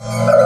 Uh,